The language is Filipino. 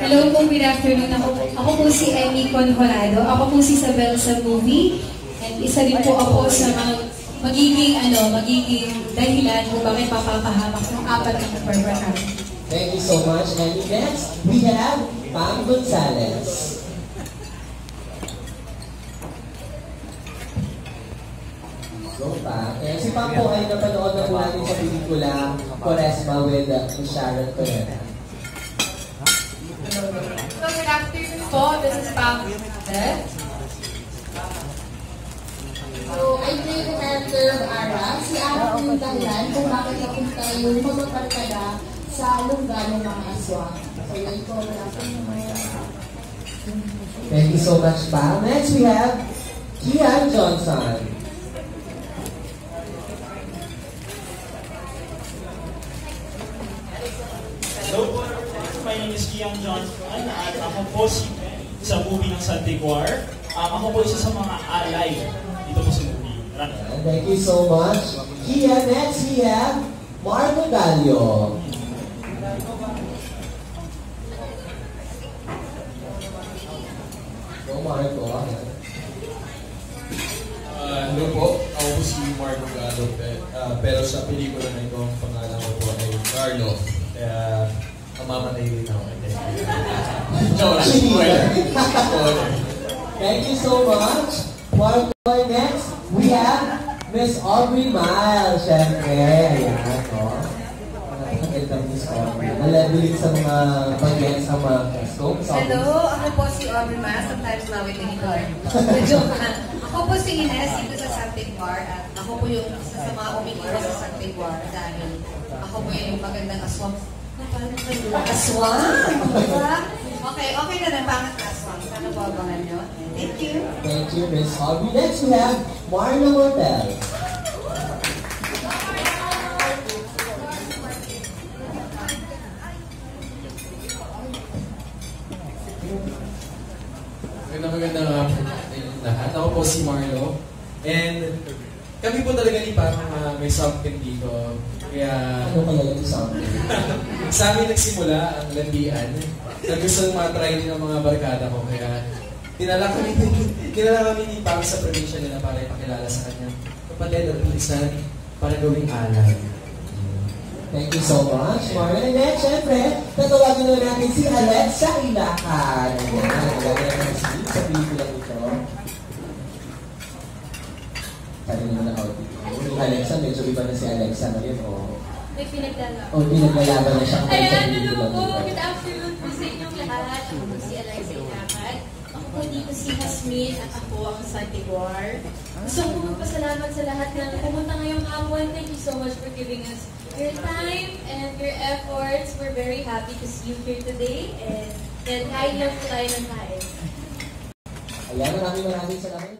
Hello po, good afternoon. Ako, ako po si Emmy Conjorado. Ako po si Isabel sa movie. And isa rin po ako sa mga magiging, ano, magiging dahilan kung bakit papapahamak ng apat na program. Thank you so much. And next, we have Pam Gonzalez. Go pa. Eh, si Pam po ay napanood na po natin sa pelikula Quaresma with uh, Sharon Cuneta. So, good afternoon po. This is Pam. So, I play the character of Ara. Si Ara po yung dahilan kung bakit napunta yung magpaparkada sa lungga ng mga aswang. So, yun po. Thank you so much, Pam. Next, we have Kian Johnson. My name is Kian Johnson at ako po si sa movie ng Santiguar. Um, ako po isa sa mga alay dito po sa movie. Maraming thank you so much. Kian, next we have Marco Gallo. Go, Marco. Ah, hello po, ako po si Marco Gallo, pe, ah, pero sa pelikula na ito, ang pangalan ko po ay Carlo. Kaya, mamamatay din ako. Joke, spoiler. Spoiler. Thank you so much. Marco, next we have Miss Aubrey Miles. Siyempre, ayan, o. Nakakaganda Miss Aubrey. Naleveling sa mga bagets sa mga Aubrey. Hello, ako po si Aubrey Mas. Sometimes nawit ni Nicole. Joke lang. Ako po si Ines dito sa Santig Bar at ako po yung isa sa mga umiiwas sa Santig Bar dahil ako po yung magandang aswang. Aswang! Okay, okay na rin. Pangat aswang. Sana po abangan nyo. Thank you. Thank you, Miss Aubrey. Next we have Marna Mortel. Magandang magandang hapon natin lahat. Ako po si Marlo. And kami po talaga ni parang ah, may something dito. Kaya Ano kaya yung something? sa amin nagsimula ang landian. Na gusto matry din ng mga barkada ko. Kaya tinala kami, tinala kami ni Pam sa probinsya nila para ipakilala sa kanya. Kapatid at pinsan para gawing alay. Thank you so much, Marna. And next, syempre, tatawagin na natin si Alexa Ilacan. Ayan, nagagawin natin si sa pelikula ito. Sabi naman na outfit. Yung Iba na si Alexa ngayon, o. May pinagdala. O, pinaglalaban na siya sa Ayan, pelikula hello po. Good afternoon po sa inyong lahat. Ako po si Alexa Inakat. Ako po dito si Hasmin at ako ang Santiguar. Gusto ko magpasalamat sa lahat na pumunta ngayong hapon. Thank you so much for giving us your time and your efforts. We're very happy to see you here today. And then kain lang po tayo ng kain. Ayan, maraming maraming salamat.